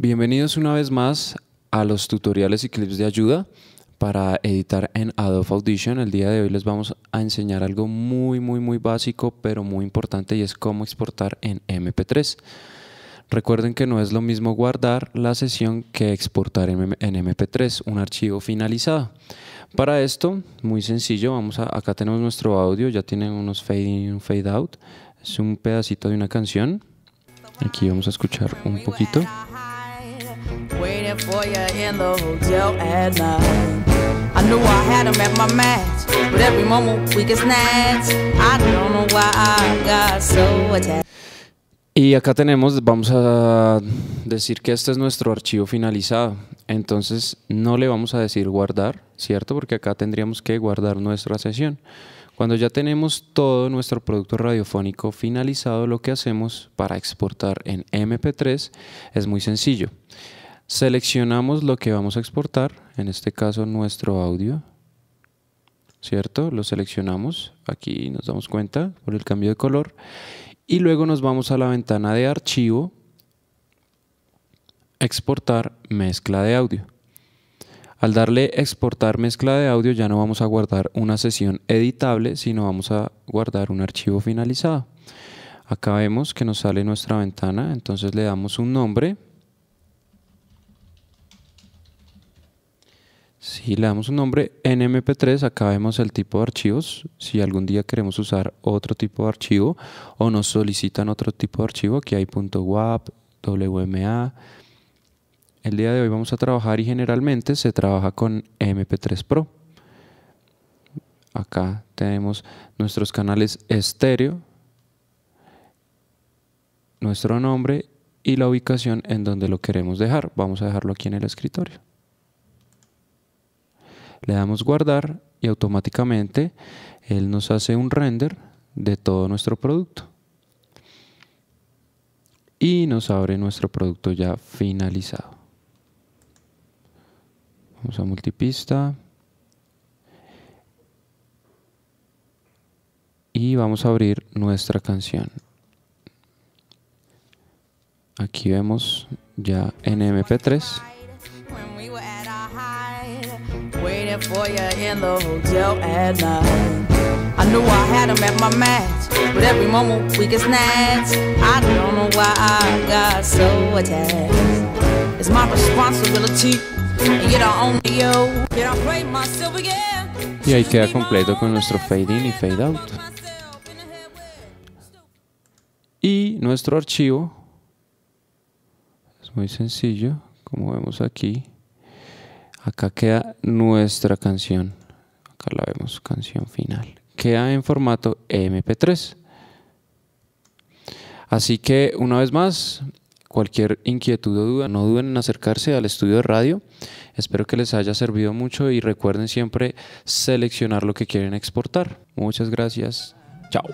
Bienvenidos una vez más a los tutoriales y clips de ayuda para editar en Adobe Audition. El día de hoy les vamos a enseñar algo muy muy muy básico pero muy importante y es cómo exportar en MP3. Recuerden que no es lo mismo guardar la sesión que exportar en MP3, un archivo finalizado. Para esto, muy sencillo, vamos a, acá tenemos nuestro audio, ya tienen unos fade in fade out. Es un pedacito de una canción. Aquí vamos a escuchar un poquito. In the hotel at night. I knew I had him at my match, but every moment we get snatched. I don't know why I got so attached. Y acá tenemos, vamos a decir que este es nuestro archivo finalizado. Entonces no le vamos a decir guardar, ¿cierto? Porque acá tendríamos que guardar nuestra sesión. Cuando ya tenemos todo nuestro producto radiofónico finalizado, lo que hacemos para exportar en MP3 es muy sencillo. Seleccionamos lo que vamos a exportar, en este caso nuestro audio, ¿cierto? Lo seleccionamos, aquí nos damos cuenta por el cambio de color, y luego nos vamos a la ventana de archivo, exportar mezcla de audio. Al darle exportar mezcla de audio ya no vamos a guardar una sesión editable, sino vamos a guardar un archivo finalizado. Acá vemos que nos sale nuestra ventana, entonces le damos un nombre, Si le damos un nombre en MP3, acá vemos el tipo de archivos. Si algún día queremos usar otro tipo de archivo o nos solicitan otro tipo de archivo, aquí hay .wap, WMA. El día de hoy vamos a trabajar y generalmente se trabaja con MP3 Pro. Acá tenemos nuestros canales estéreo, nuestro nombre y la ubicación en donde lo queremos dejar. Vamos a dejarlo aquí en el escritorio. Le damos guardar y automáticamente él nos hace un render de todo nuestro producto. Y nos abre nuestro producto ya finalizado. Vamos a multipista. Y vamos a abrir nuestra canción. Aquí vemos ya en MP3 for you in the hotel at night. I knew I had him at my match, but every moment we get snatched. I don't know why I got so attached. It's my responsibility, and you don't own yo. You don't play myself again. Y ahí queda completo con nuestro fade in y fade out. Y nuestro archivo es muy sencillo, como vemos aquí. Acá queda nuestra canción. Acá la vemos, canción final. Queda en formato MP3. Así que una vez más, cualquier inquietud o duda, no duden en acercarse al estudio de radio. Espero que les haya servido mucho y recuerden siempre seleccionar lo que quieren exportar. Muchas gracias. Chao.